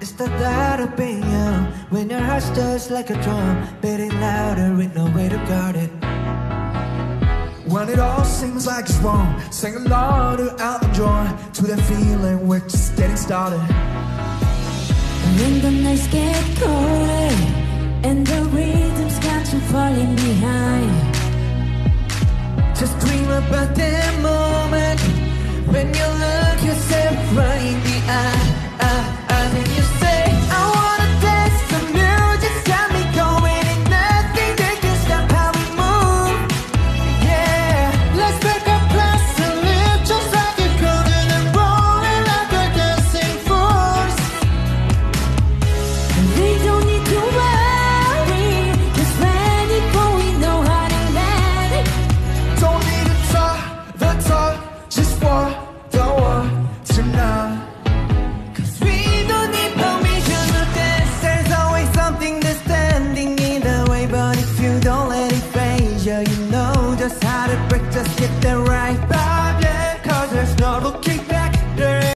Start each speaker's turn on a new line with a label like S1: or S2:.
S1: It's the thought of being young when your heart starts like a drum, beating louder with no way to guard it.
S2: When it all seems like it's wrong, sing along to Elton John to that feeling we're just getting started.
S3: And when the nights get colder and the rhythm's got you falling behind.
S1: Just dream about that you,
S3: know
S2: just
S1: how to break. Just get the right vibe, yeah. Cause there's no